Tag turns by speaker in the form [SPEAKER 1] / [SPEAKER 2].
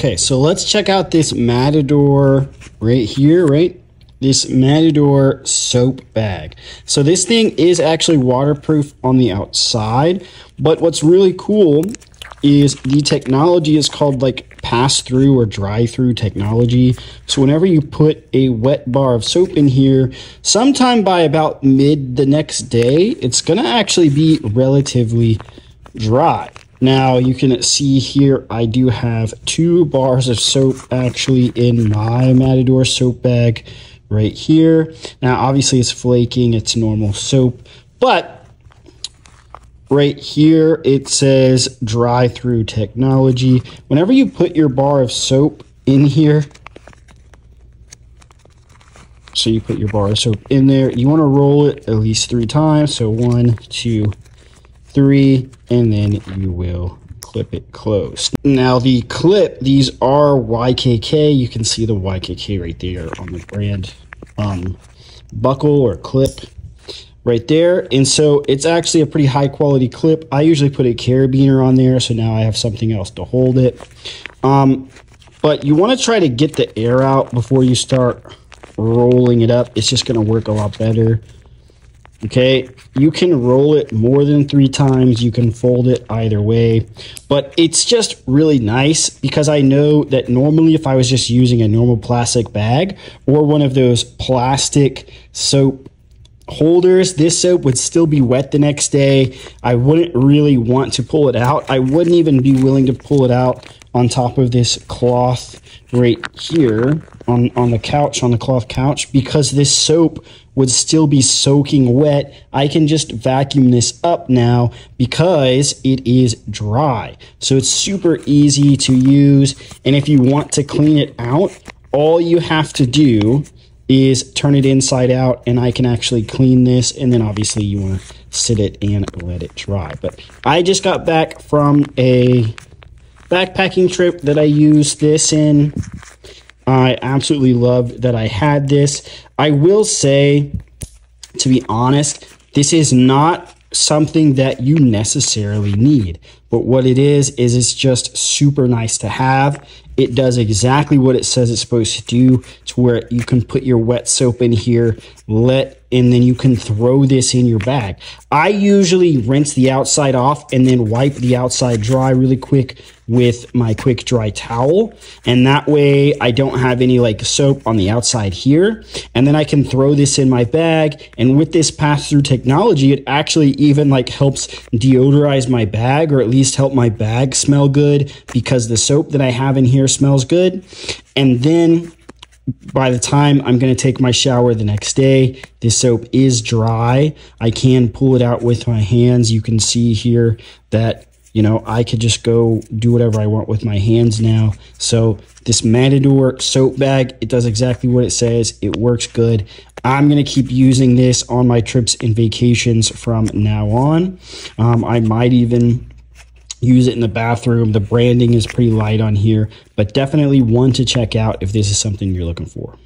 [SPEAKER 1] Okay, so let's check out this Matador right here, right? This Matador soap bag. So this thing is actually waterproof on the outside, but what's really cool is the technology is called like pass through or dry through technology. So whenever you put a wet bar of soap in here, sometime by about mid the next day, it's gonna actually be relatively dry. Now you can see here I do have two bars of soap actually in my Matador soap bag right here. Now obviously it's flaking, it's normal soap, but right here it says dry through technology. Whenever you put your bar of soap in here, so you put your bar of soap in there, you want to roll it at least three times. So one, two, three, and then you will clip it closed. Now the clip, these are YKK. You can see the YKK right there on the brand um, buckle or clip right there. And so it's actually a pretty high quality clip. I usually put a carabiner on there, so now I have something else to hold it. Um, but you want to try to get the air out before you start rolling it up. It's just going to work a lot better. Okay, you can roll it more than three times. You can fold it either way, but it's just really nice because I know that normally if I was just using a normal plastic bag or one of those plastic soap holders, this soap would still be wet the next day. I wouldn't really want to pull it out. I wouldn't even be willing to pull it out on top of this cloth right here on, on the couch, on the cloth couch, because this soap would still be soaking wet. I can just vacuum this up now because it is dry. So it's super easy to use. And if you want to clean it out, all you have to do is turn it inside out and I can actually clean this. And then obviously you want to sit it and let it dry. But I just got back from a backpacking trip that I used this in. I absolutely loved that I had this. I will say, to be honest, this is not something that you necessarily need. But what it is, is it's just super nice to have. It does exactly what it says it's supposed to do to where you can put your wet soap in here, let and then you can throw this in your bag. I usually rinse the outside off and then wipe the outside dry really quick with my quick dry towel. And that way I don't have any like soap on the outside here. And then I can throw this in my bag. And with this pass through technology, it actually even like helps deodorize my bag or at least help my bag smell good because the soap that I have in here smells good. And then by the time I'm going to take my shower the next day, this soap is dry. I can pull it out with my hands. You can see here that, you know, I could just go do whatever I want with my hands now. So this Matador soap bag, it does exactly what it says. It works good. I'm going to keep using this on my trips and vacations from now on. Um, I might even use it in the bathroom. The branding is pretty light on here, but definitely one to check out if this is something you're looking for.